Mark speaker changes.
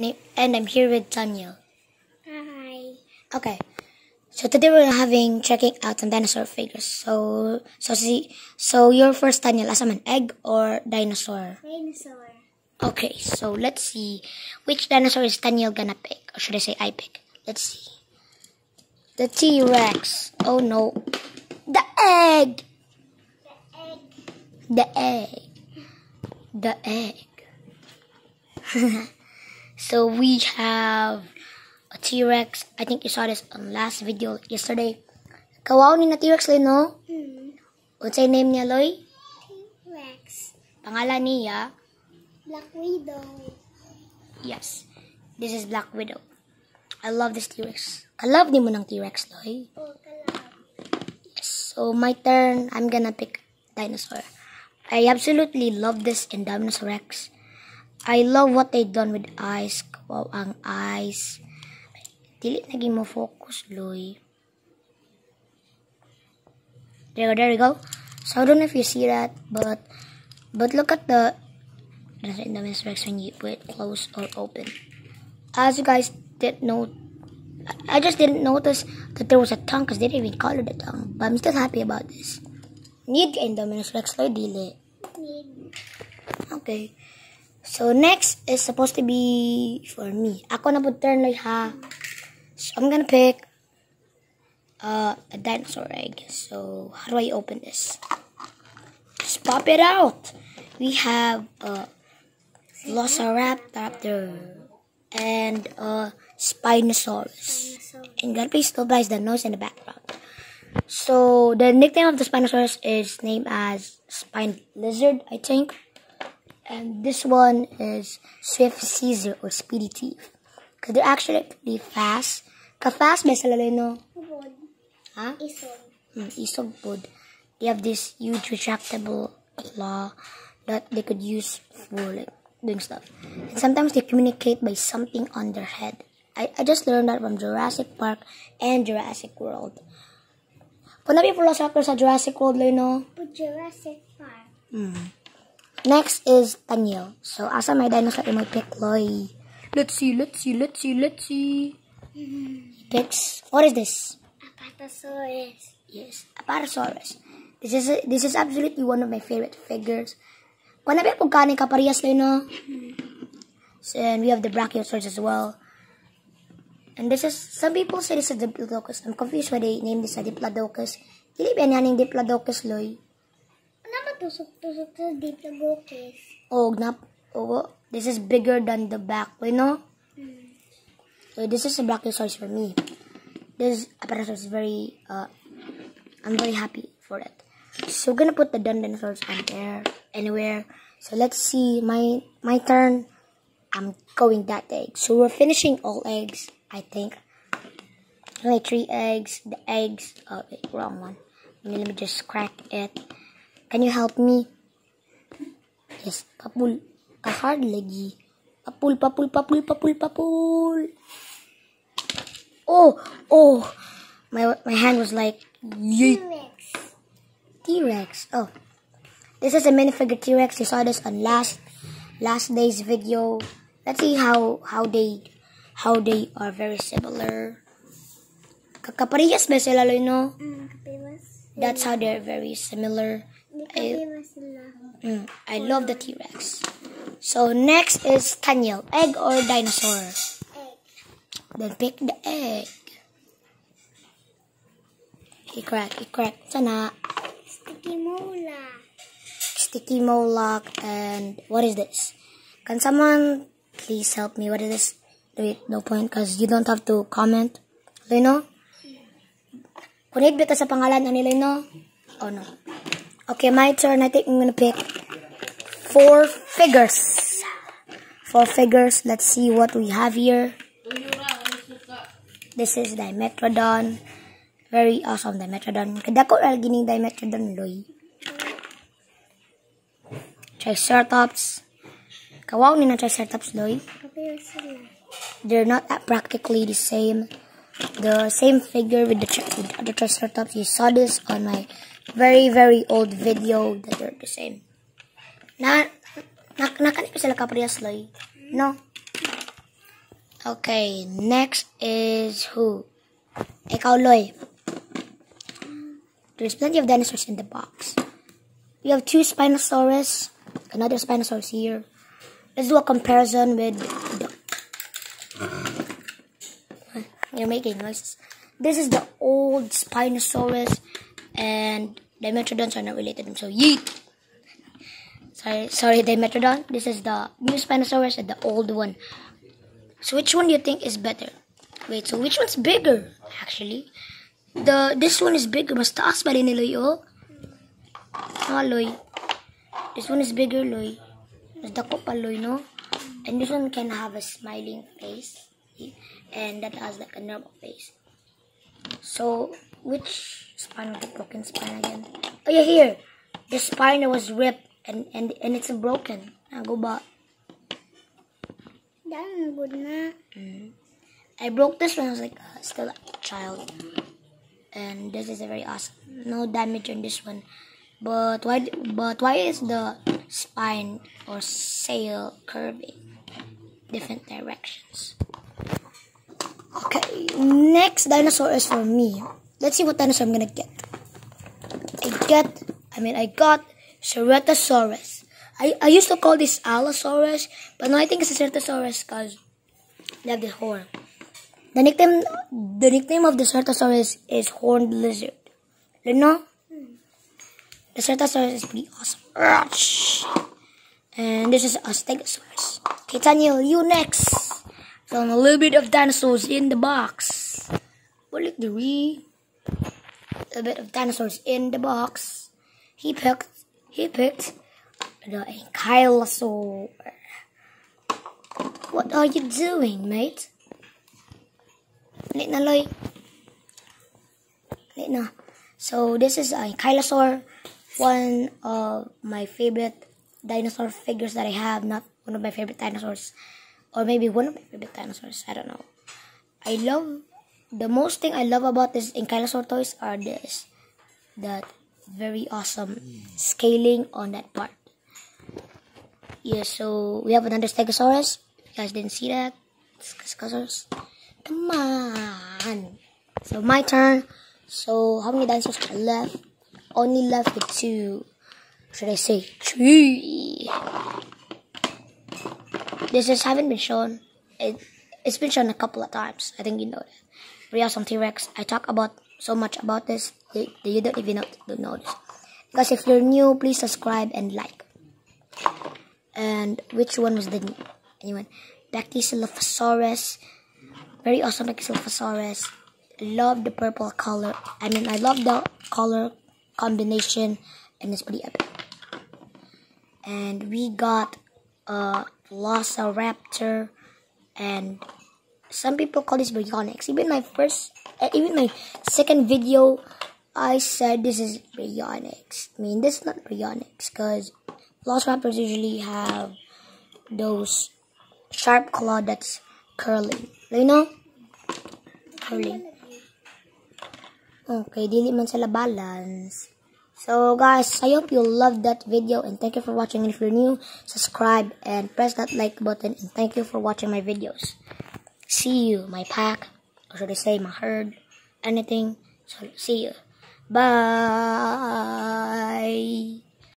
Speaker 1: and I'm here with Daniel.
Speaker 2: Hi.
Speaker 1: Okay, so today we're having checking out some dinosaur figures. So, so see, so your first Daniel, as an egg or dinosaur?
Speaker 2: Dinosaur.
Speaker 1: Okay, so let's see which dinosaur is Daniel gonna pick, or should I say I pick? Let's see. The T Rex. Oh no, the egg.
Speaker 2: The egg.
Speaker 1: The egg. The egg. so we have a T-Rex. I think you saw this on last video yesterday. Kawaw ni na T-Rex Loy, no?
Speaker 2: Hmm.
Speaker 1: What's your name niya, Loy?
Speaker 2: T-Rex.
Speaker 1: Pangalan niya?
Speaker 2: Black Widow.
Speaker 1: Yes. This is Black Widow. I love this T-Rex. Kalove din mo ng T-Rex, Loy.
Speaker 2: Oh.
Speaker 1: Yes. So, my turn. I'm gonna pick dinosaur. I absolutely love this Indominus Rex. I love what they done with eyes. Wow, ang eyes. Dili naging mo focus, Loy. There we go, there you go. So I don't know if you see that, but but look at the the Indominus Rex when you put it close or open. As you guys did know, I just didn't notice that there was a tongue because they didn't even color the tongue. But I'm still happy about this. Need ka Indominus Rex, Loy, dili. Okay. So next is supposed to be for me. Ako na po turn like ha. So I'm gonna pick uh, a dinosaur egg. So how do I open this? Just pop it out. We have a Velociraptor and a Spinosaurus.
Speaker 2: Dinosaur.
Speaker 1: And God please still buys the nose in the background. So the nickname of the Spinosaurus is named as Spine Lizard, I think. And this one is Swift Seizer or Speedy Thief. Because they're actually pretty fast. Ka-fast ba sila no?
Speaker 2: Ubod.
Speaker 1: Ha?
Speaker 2: Isog.
Speaker 1: Hmm, isog. They have this huge retractable claw that they could use for like doing stuff. And sometimes they communicate by something on their head. I, I just learned that from Jurassic Park and Jurassic World. Kung Velociraptor sa Jurassic World, Loy, no?
Speaker 2: Put Jurassic Park.
Speaker 1: Next is Daniel. So, asa may dinosaur in my pick, Loy? Let's see, let's see, let's see, let's see. He picks, what is this?
Speaker 2: Apatosaurus.
Speaker 1: Yes, Apatosaurus. This is this is absolutely one of my favorite figures. Kung nabi po kani kaparehas Loy, no? And we have the Brachiosaurus as well. And this is, some people say this is Diplodocus. I'm confused why they named this a Diplodocus. Dili ba yan Diplodocus, Loy?
Speaker 2: Tusok-tusok sa Diplodocus?
Speaker 1: Oh, gnap. Oh, this is bigger than the back, you know? So this is a Brachiosaurus for me. This Apatosaurus is very, uh, I'm very happy for it. So we're gonna put the Dundanosaurus on there, anywhere. So let's see, my, my turn. I'm going that egg. So we're finishing all eggs, I think. Only three eggs. The eggs, oh wait, wrong one. Let me, let me just crack it. Can you help me? Yes, papul. Kahard lagi. Papul, papul, papul, papul, papul. Oh, oh. My my hand was like.
Speaker 2: T-Rex.
Speaker 1: T-Rex. Oh. This is a minifigure T-Rex. You saw this on last last day's video. Let's see how how they how they are very similar. Kakaparehas ba sila, no?
Speaker 2: Mm.
Speaker 1: That's how they're very similar.
Speaker 2: Sila.
Speaker 1: Mm, I love the T-Rex. So next is Daniel. Egg or dinosaur?
Speaker 2: Egg.
Speaker 1: Then pick the egg. He crack, he crack. Sana.
Speaker 2: Sticky Mola.
Speaker 1: Stygimoloch and what is this? Can someone please help me? What is this? Wait, no point because you don't have to comment. Lino? Kunit bita sa pangalan ni Lino? Oh no. Okay, my turn. I think I'm gonna pick four figures. Four figures. Let's see what we have here. This is Dimetrodon. Very awesome Dimetrodon. Kadako ra gining Dimetrodon loy. Triceratops. Kawaw ni na Triceratops loy. They're not practically the same. The same figure with the, with the Triceratops. You saw this on my very, very old video that they're the same. Na, na, nakanip sila kaparehas loy. No? Okay, next is who? Ikaw, Loy. There's plenty of dinosaurs in the box. We have two Spinosaurus, another Spinosaurus here. Let's do a comparison with the... Uh. You're making noises. This is the old Spinosaurus, and Dimetrodons are not related. So, yeet! Sorry, sorry, Dimetrodon. This is the new Spinosaurus and the old one. So, which one do you think is better? Wait, so which one's bigger, actually? The This one is bigger. Mas taas pa rin ni Loy, oh. Ah, Loy. This one is bigger, Loy. Mas dako pa, Loy, no? And this one can have a smiling face. And that has like a normal face. So, which spine was the broken spine again? Oh, yeah, here. The spine was ripped and, and, and it's broken. Ah, go ba?
Speaker 2: Dahil good na.
Speaker 1: Mm. I broke this when I was like uh, still a child. And this is a very awesome. No damage on this one. But why but why is the spine or sail curving different directions? Okay, next dinosaur is for me. Let's see what dinosaur I'm gonna get. I get I mean I got Ceratosaurus. I, I used to call this Allosaurus, but now I think it's a Ceratosaurus because they have this horn. The nickname the nickname of the Ceratosaurus is Horned Lizard. You know? Hmm. The Ceratosaurus is pretty awesome. And this is a Stegosaurus. Okay, Daniel, you next. So a little bit of dinosaurs in the box. What look the re a bit of dinosaurs in the box. He picked he picked the Ankylosaur. What are you doing, mate? Lit na, Loy. Lit na. So, this is a Ankylosaur. One of my favorite dinosaur figures that I have. Not one of my favorite dinosaurs. Or maybe one of my favorite dinosaurs. I don't know. I love... The most thing I love about this Ankylosaur toys are this. That very awesome scaling on that part. Yeah, so we have another Stegosaurus. You guys didn't see that? Stegosaurus. Come on. So my turn. So how many dinosaurs are left? Only left with two. Should I say three? This just haven't been shown. It it's been shown a couple of times. I think you know that. Very awesome T-Rex. I talk about so much about this that you don't even know, don't know this. Because if you're new, please subscribe and like. And which one was the new? Anyone? Brachiosaurus. Very awesome Brachiosaurus. Love the purple color. I mean, I love the color combination. And it's pretty epic. And we got a Velociraptor. And some people call this bionics. Even my first, uh, even my second video, I said this is bionics. I mean, this is not bionics because Velociraptors usually have those sharp claw that's curling. You know? Curling. Okay, dili man sila balance. So guys, I hope you loved that video and thank you for watching. And if you're new, subscribe and press that like button and thank you for watching my videos. See you, my pack, or should I say my herd, anything. So see you. Bye.